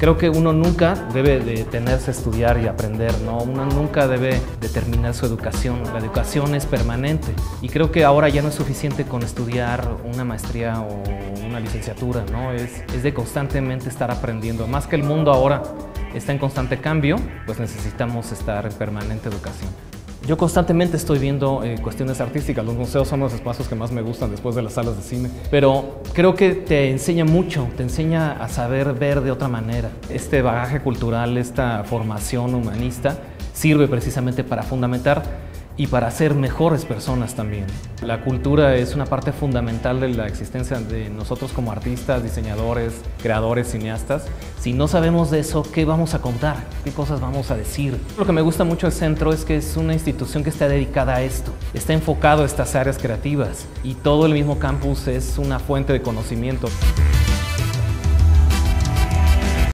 Creo que uno nunca debe detenerse a estudiar y aprender, ¿no? Uno nunca debe determinar su educación. La educación es permanente y creo que ahora ya no es suficiente con estudiar una maestría o una licenciatura, ¿no? Es, es de constantemente estar aprendiendo. Más que el mundo ahora está en constante cambio, pues necesitamos estar en permanente educación. Yo constantemente estoy viendo eh, cuestiones artísticas. Los museos son los espacios que más me gustan después de las salas de cine. Pero creo que te enseña mucho, te enseña a saber ver de otra manera. Este bagaje cultural, esta formación humanista, sirve precisamente para fundamentar y para ser mejores personas también. La cultura es una parte fundamental de la existencia de nosotros como artistas, diseñadores, creadores, cineastas. Si no sabemos de eso, ¿qué vamos a contar? ¿Qué cosas vamos a decir? Lo que me gusta mucho del centro es que es una institución que está dedicada a esto, está enfocado a estas áreas creativas y todo el mismo campus es una fuente de conocimiento.